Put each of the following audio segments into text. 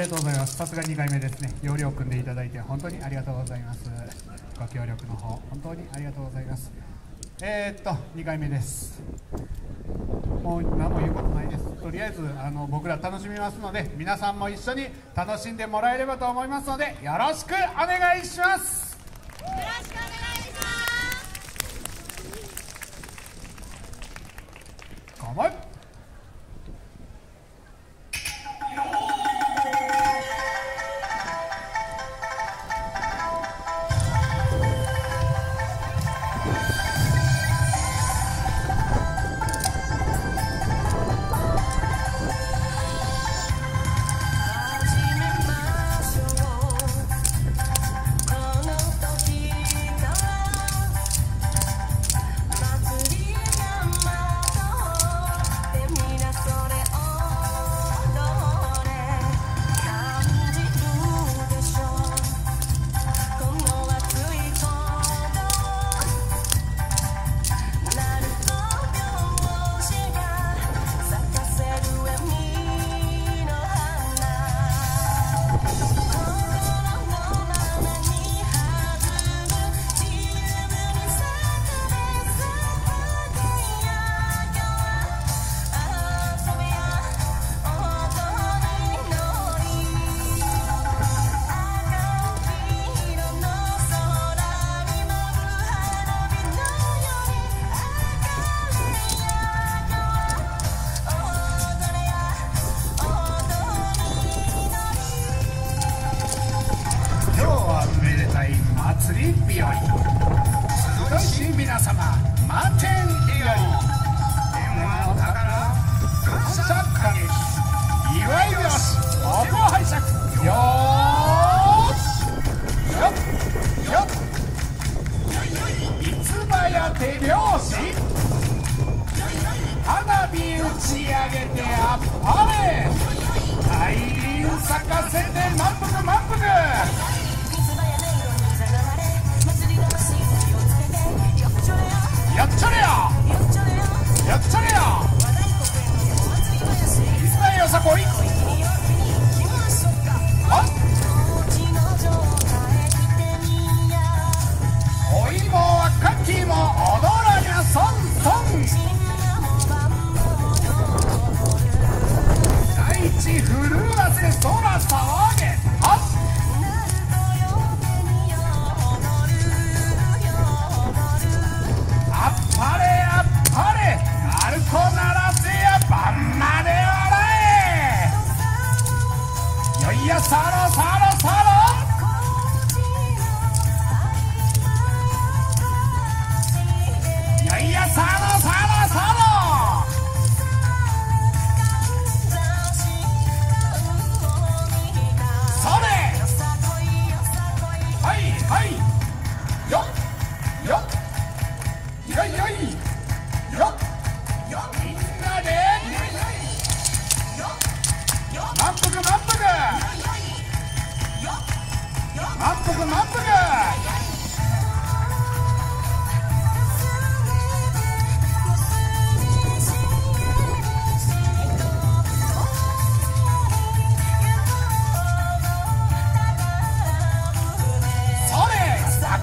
ありがとうございます。さすが2回目ですね。容量を組んでいただいて本当にありがとうございます。ご協力の方本当にありがとうございます。えー、っと2回目です。もう何も言うことないです。とりあえずあの僕ら楽しみますので皆さんも一緒に楽しんでもらえればと思いますのでよろしくお願いします。よろしくお願いします。乾杯り日和涼しい皆様待てん日和天皇宝感謝感激祝い拍子お経拝借よーしよっよいつばや手拍子花火打ち上げてあっぱれ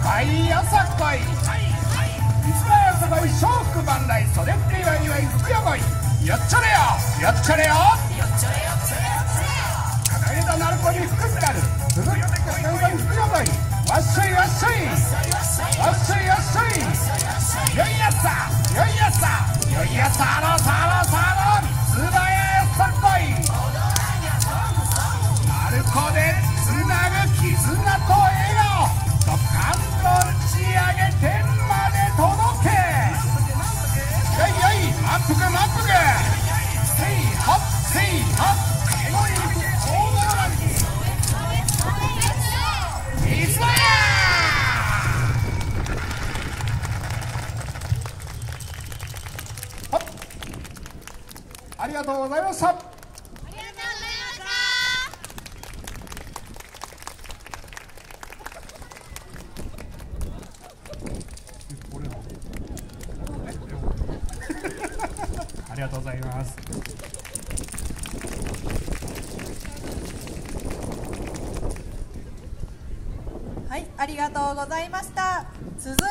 こいよさこいい。つだよさこい小福万来それって祝い祝い福よこい。よっちゃれよよっちゃれよ。た鳴子に福来たる続けてくるよい福よこいわっしょいわっしょいわっしょいわっしょいよいやさよいやさよいやさろさあろさろつばやよさこい鳴子でつなぐ絆と笑顔ドカンと打ち上げ天まで届けよいよい満腹満腹ありがとうございました。ありがとうございましたありがとうございます。はいありがとうございました。続い